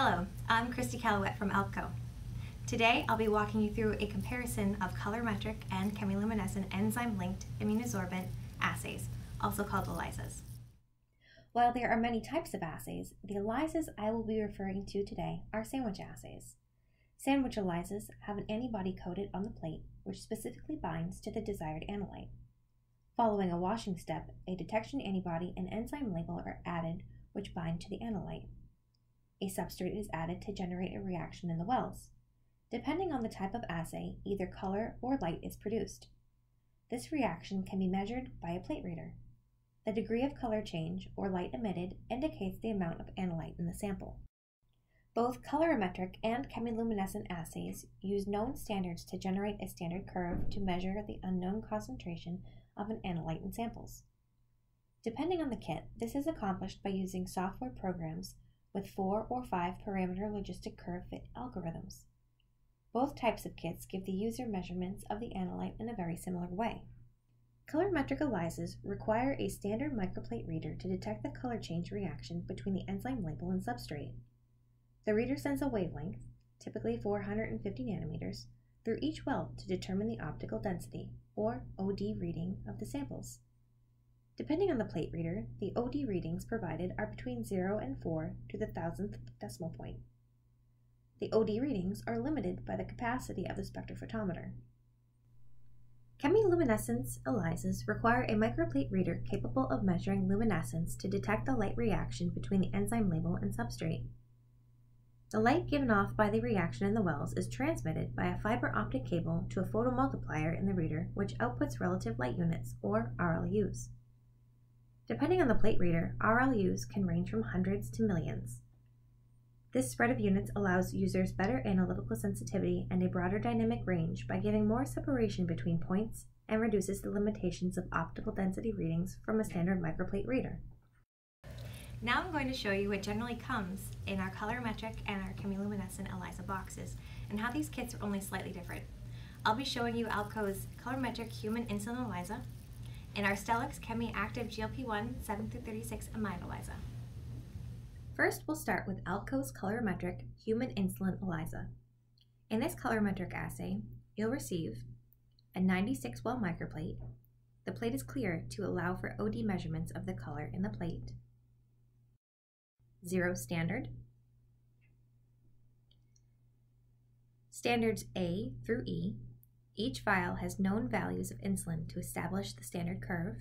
Hello, I'm Christy Calouette from ALPCO. Today I'll be walking you through a comparison of colorimetric and chemiluminescent enzyme-linked immunosorbent assays, also called ELISAs. While there are many types of assays, the ELISAs I will be referring to today are sandwich assays. Sandwich ELISAs have an antibody coated on the plate which specifically binds to the desired analyte. Following a washing step, a detection antibody and enzyme label are added which bind to the analyte. A substrate is added to generate a reaction in the wells. Depending on the type of assay, either color or light is produced. This reaction can be measured by a plate reader. The degree of color change or light emitted indicates the amount of analyte in the sample. Both colorimetric and chemiluminescent assays use known standards to generate a standard curve to measure the unknown concentration of an analyte in samples. Depending on the kit, this is accomplished by using software programs with four or five parameter logistic curve fit algorithms. Both types of kits give the user measurements of the analyte in a very similar way. Colorimetric ELISAs require a standard microplate reader to detect the color change reaction between the enzyme label and substrate. The reader sends a wavelength, typically 450 nanometers, through each well to determine the optical density, or OD reading, of the samples. Depending on the plate reader, the OD readings provided are between 0 and 4 to the thousandth decimal point. The OD readings are limited by the capacity of the spectrophotometer. Chemiluminescence ELISAs require a microplate reader capable of measuring luminescence to detect the light reaction between the enzyme label and substrate. The light given off by the reaction in the wells is transmitted by a fiber optic cable to a photomultiplier in the reader which outputs relative light units, or RLUs. Depending on the plate reader, RLUs can range from hundreds to millions. This spread of units allows users better analytical sensitivity and a broader dynamic range by giving more separation between points and reduces the limitations of optical density readings from a standard microplate reader. Now I'm going to show you what generally comes in our colorimetric and our chemiluminescent ELISA boxes and how these kits are only slightly different. I'll be showing you ALPCO's colorimetric human insulin ELISA and our Stellux Chemi Active GLP-1 7 36 amide ELISA. First, we'll start with ALPCO's colorimetric human insulin ELISA. In this colorimetric assay, you'll receive a 96 well microplate. The plate is clear to allow for OD measurements of the color in the plate. Zero standard. Standards A through E. Each vial has known values of insulin to establish the standard curve.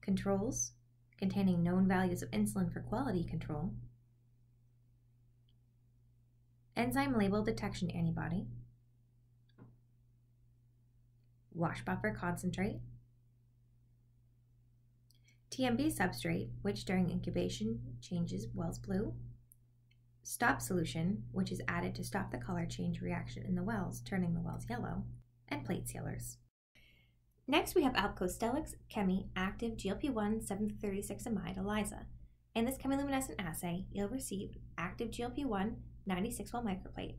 Controls containing known values of insulin for quality control, enzyme label detection antibody, wash buffer concentrate, TMB substrate, which during incubation changes wells blue, stop solution, which is added to stop the color change reaction in the wells, turning the wells yellow, and plate sealers. Next, we have ALPCO Stellux Chemi Active GLP-1 736 amide ELISA. In this chemiluminescent assay, you'll receive active GLP-1 96 well microplate.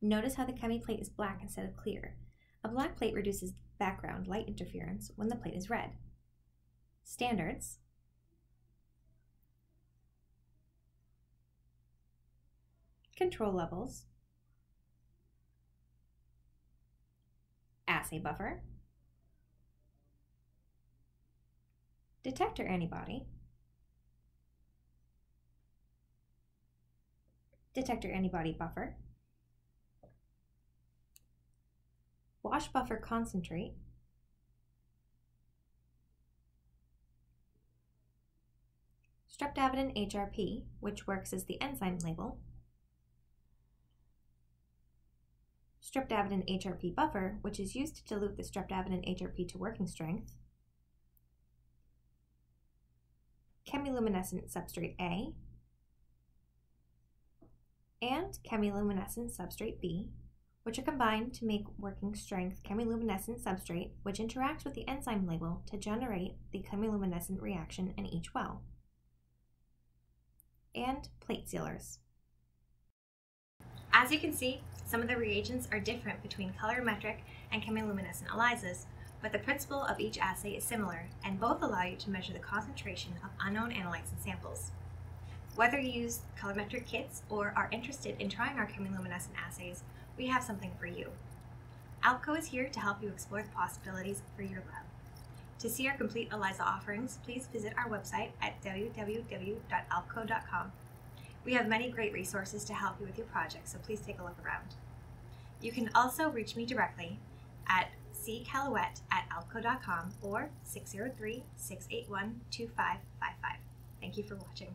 Notice how the chemi plate is black instead of clear. A black plate reduces background light interference when the plate is read. Standards Control levels Assay buffer detector antibody, detector antibody buffer, wash buffer concentrate, streptavidin HRP, which works as the enzyme label, streptavidin HRP buffer, which is used to dilute the streptavidin HRP to working strength, chemiluminescent substrate A, and chemiluminescent substrate B, which are combined to make working strength chemiluminescent substrate, which interacts with the enzyme label to generate the chemiluminescent reaction in each well, and plate sealers. As you can see, some of the reagents are different between colorimetric and chemiluminescent ELISAs, but the principle of each assay is similar, and both allow you to measure the concentration of unknown analytes in samples. Whether you use colorimetric kits or are interested in trying our chemiluminescent assays, we have something for you. ALPCO is here to help you explore the possibilities for your lab. To see our complete ELISA offerings, please visit our website at www.alpco.com. We have many great resources to help you with your project, so please take a look around. You can also reach me directly at ccalouette at alpco.com or 603 681 2555. Thank you for watching.